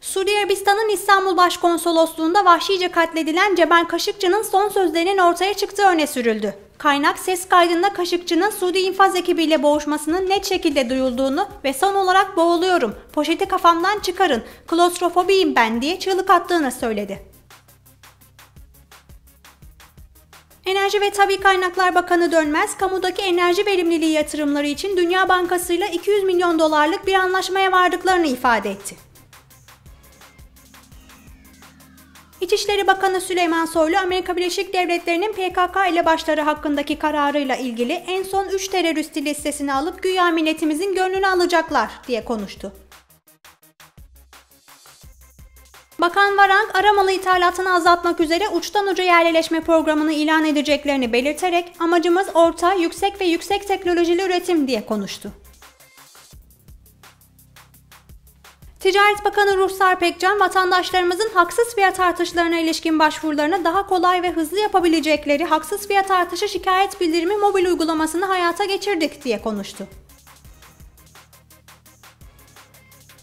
Suudi Arabistan'ın İstanbul Başkonsolosluğu'nda vahşice katledilen Ceben Kaşıkçı'nın son sözlerinin ortaya çıktığı öne sürüldü. Kaynak ses kaydında Kaşıkçı'nın Suudi infaz ekibiyle boğuşmasının net şekilde duyulduğunu ve son olarak boğuluyorum, poşeti kafamdan çıkarın, klostrofobiyim ben diye çığlık attığını söyledi. Enerji ve Tabi Kaynaklar Bakanı Dönmez, kamudaki enerji verimliliği yatırımları için Dünya Bankası ile 200 milyon dolarlık bir anlaşmaya vardıklarını ifade etti. İçişleri Bakanı Süleyman Soylu, Amerika Birleşik Devletleri'nin PKK ile başları hakkındaki kararıyla ilgili en son 3 teröristi listesini alıp güya milletimizin gönlünü alacaklar diye konuştu. Bakan Varank, aramalı ithalatını azaltmak üzere uçtan uca yerleşme programını ilan edeceklerini belirterek amacımız orta, yüksek ve yüksek teknolojili üretim diye konuştu. Ticaret Bakanı Ruhsar Pekcan, vatandaşlarımızın haksız fiyat artışlarına ilişkin başvurularını daha kolay ve hızlı yapabilecekleri haksız fiyat artışı şikayet bildirimi mobil uygulamasını hayata geçirdik diye konuştu.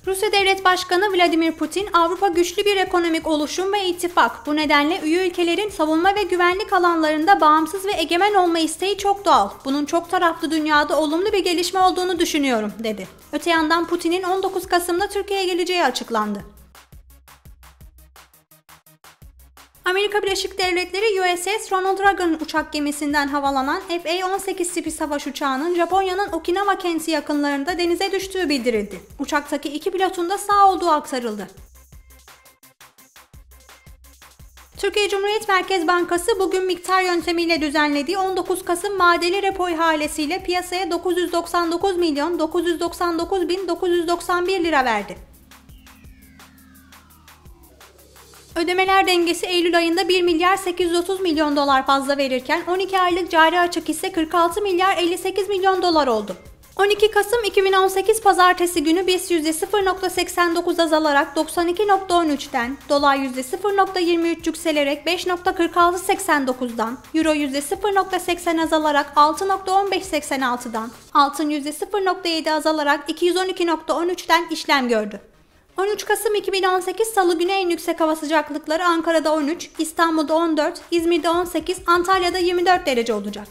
Rusya Devlet Başkanı Vladimir Putin, Avrupa güçlü bir ekonomik oluşum ve ittifak. Bu nedenle üye ülkelerin savunma ve güvenlik alanlarında bağımsız ve egemen olma isteği çok doğal. Bunun çok taraflı dünyada olumlu bir gelişme olduğunu düşünüyorum, dedi. Öte yandan Putin'in 19 Kasım'da Türkiye'ye geleceği açıklandı. Amerika Birleşik Devletleri USS Ronald Reagan uçak gemisinden havalanan FA-18 tipi savaş uçağının Japonya'nın Okinawa kenti yakınlarında denize düştüğü bildirildi. Uçaktaki iki pilotun da sağ olduğu aktarıldı. Türkiye Cumhuriyet Merkez Bankası bugün miktar yöntemiyle düzenlediği 19 Kasım vadeli repo ihalesiyle piyasaya 999 milyon 999 bin 991 lira verdi. Ödemeler dengesi Eylül ayında 1 milyar 830 milyon dolar fazla verirken 12 aylık cari açık ise 46 milyar 58 milyon dolar oldu. 12 Kasım 2018 Pazartesi günü BIST %0.89 azalarak 92.13'ten, dolar %0.23 yükselerek 5.4689'dan, euro %0.80 azalarak 6.1586'dan, altın %0.7 azalarak 212.13'ten işlem gördü. 13 Kasım 2018 Salı günü en yüksek hava sıcaklıkları Ankara'da 13, İstanbul'da 14, İzmir'de 18, Antalya'da 24 derece olacak.